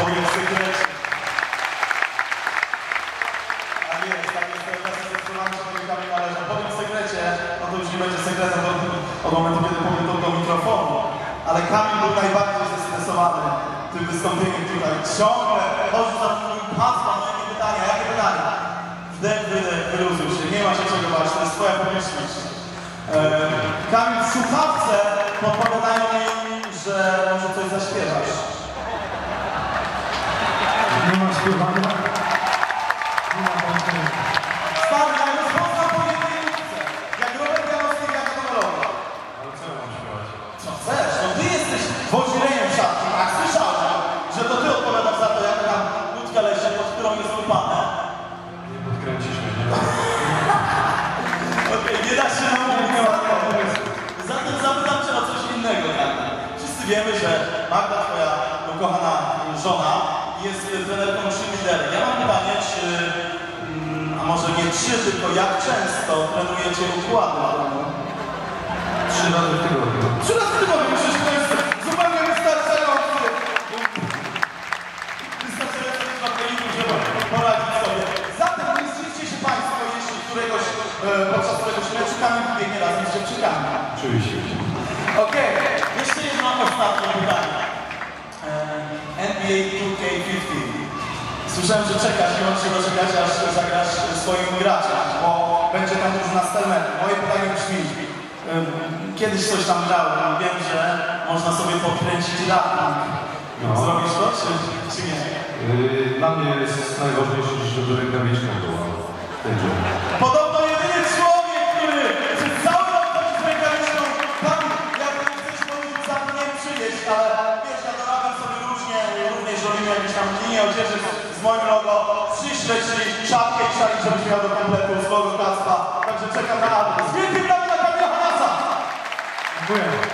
Paulin Sykleć. A nie, tak jest prezesem seksualnym człowiekiem należy. Po tym sekrecie, no to już nie będzie sekretem od, momentu, kiedy powiem do mikrofonu. Ale Kamil był najbardziej zestresowany tym wystąpieniem tutaj. Ciągle chodził za mój no jakie pytania, jakie pytania? Wdech, wydech, się, nie ma się czego bać, to jest twoja publiczność. E, Kamil w słuchawce podpowiadają mi, że może coś zaśpiewa. Śpiewania. Stary, ja już poznam po jednej nutce. Jak Robert Janowski, jak co chcesz? No ty jesteś woźlejem w szatni, tak? Słyszałem, że to ty odpowiadasz za to, jaka tam nutka leży, pod którą jest. Nie podkręcisz mnie, nie. Okej, nie da się namówić. Zatem zapytam cię o coś innego? Wszyscy wiemy, że Magda, twoja ukochana żona, jest trenerką cheerleaderem. Ja mam pytanie, czy, mm, a może nie czy, tylko jak często trenujecie układy? Trzy razy w tygodniu. Trzy razy w tygodniu, przecież to jest zupełnie wystarczający. Wystarczający na treningu, żeby poradzić sobie. Zatem nie zdziwcie się Państwo, jeśli któregoś, e, podczas któregoś meczu Kamil biegnie razem z dziewczynami. Oczywiście. NBA 2K15. Słyszałem, że czekasz, nie możesz się doczekać, aż zagrasz swoim graczem, bo będzie tam drużyna Stelmetu. Moje pytanie brzmi, kiedyś coś tam grałem, wiem, że można sobie podkręcić raping. No. Zrobisz to, czy, czy nie? Yy, Dla mnie jest najważniejsze, żeby rękawiczka była w tam linie odzieży z, z moim logo, przyślę ci czapkę i szalik, żebyś miał do kompletu z logo Kacpa, także czekam na adres. Wielkie brawa dla Kamila Hanasa! Dziękuję.